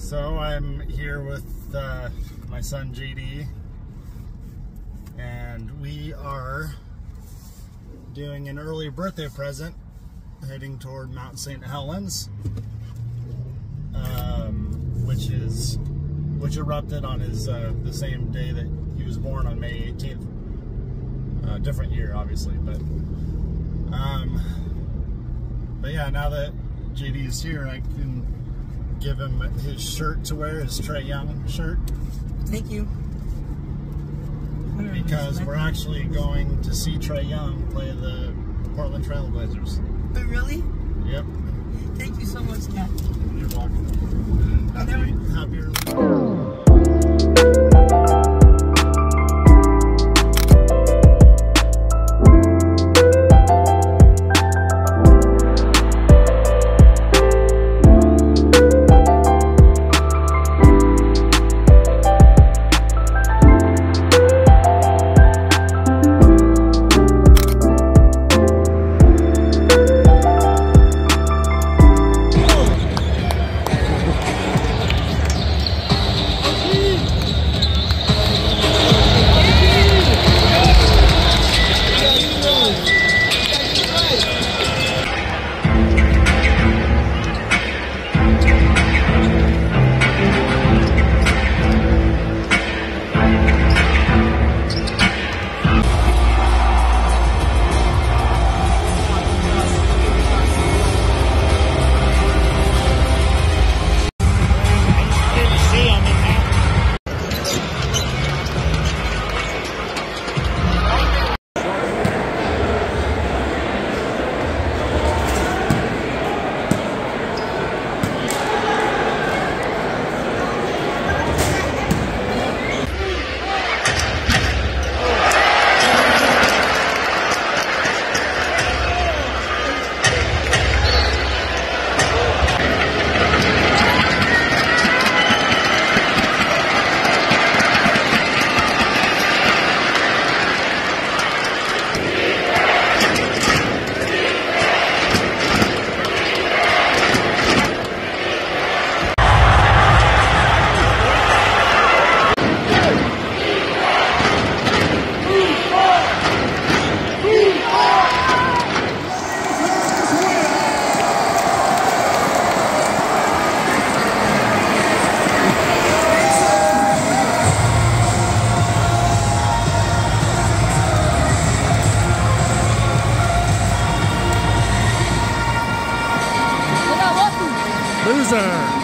So I'm here with uh, my son JD, and we are doing an early birthday present, heading toward Mount St. Helens, um, which is which erupted on his uh, the same day that he was born on May 18th. Uh, different year, obviously, but um, but yeah, now that JD is here, I can give him his shirt to wear, his Trae Young shirt, Thank you. because we're actually going to see Trae Young play the Portland Trailblazers. But really? Yep, Thank you so much, Kat. you're welcome. Happy, happy loser.